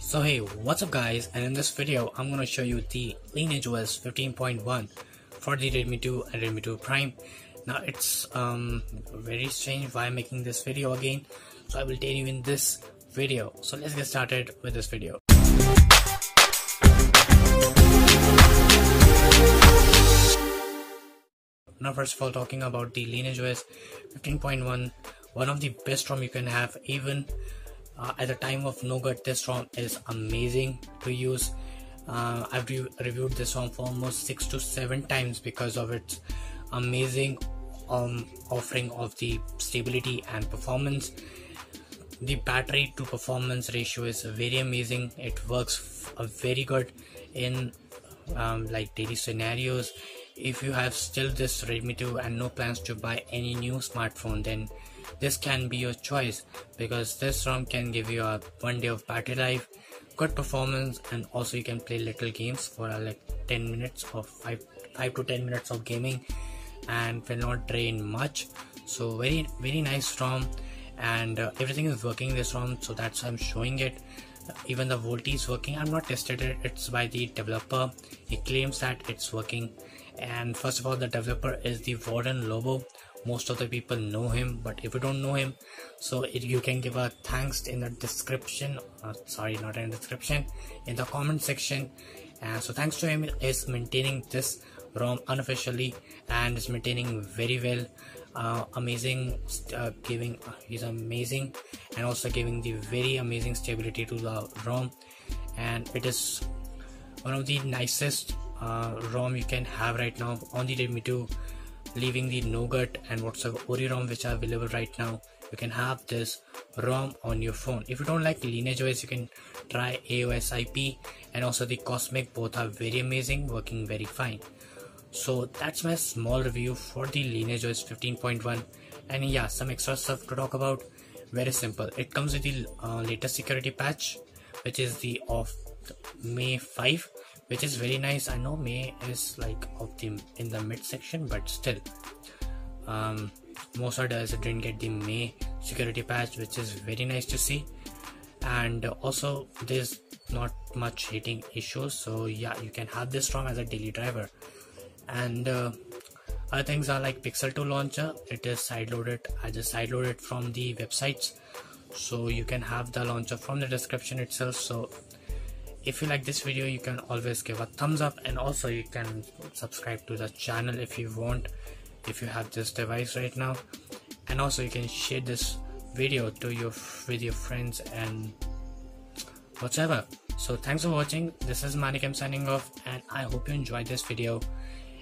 So hey, what's up guys and in this video I'm gonna show you the Lineage OS 15.1 for the Redmi 2 and Redmi 2 Prime. Now it's um very strange why I'm making this video again so I will tell you in this video. So let's get started with this video. Now first of all talking about the Lineage OS 15.1 one of the best ROM you can have even uh, at the time of Nougat this ROM is amazing to use. Uh, I've re reviewed this ROM for almost six to seven times because of its amazing um, offering of the stability and performance. The battery to performance ratio is very amazing. It works very good in um, like daily scenarios. If you have still this redmi 2 and no plans to buy any new smartphone then this can be your choice because this ROM can give you a one day of battery life good performance and also you can play little games for uh, like 10 minutes or 5 5 to 10 minutes of gaming and will not drain much. So very very nice ROM and uh, everything is working this ROM so that's I'm showing it even the VoLTE is working. I'm not tested. It it's by the developer. He claims that it's working. And first of all the developer is the Warren Lobo. Most of the people know him but if you don't know him so it, you can give a thanks in the description uh, sorry not in the description in the comment section. And so thanks to him is maintaining this ROM unofficially and is maintaining very well uh, amazing uh, giving uh, he's amazing and also giving the very amazing stability to the ROM and it is one of the nicest uh, ROM you can have right now. On the Redmi 2 leaving the Nougat and whatsoever Oreo ROM which are available right now you can have this ROM on your phone. If you don't like Lineage OS you can try AOS IP and also the Cosmic both are very amazing working very fine so that's my small review for the Lineage OS 15.1 and yeah some extra stuff to talk about. Very simple. It comes with the uh, latest security patch which is the of May 5 which is very nice. I know may is like of the in the mid section but still. Um does didn't get the may security patch which is very nice to see. And also there's not much hitting issues. So yeah you can have this ROM as a daily driver and uh, other things are like pixel 2 launcher. It is sideloaded. I just sideloaded from the websites. So you can have the launcher from the description itself. So if you like this video you can always give a thumbs up. And also you can subscribe to the channel if you want if you have this device right now. And also you can share this video to your with your friends and whatever so thanks for watching. This is Manik signing off. And I hope you enjoyed this video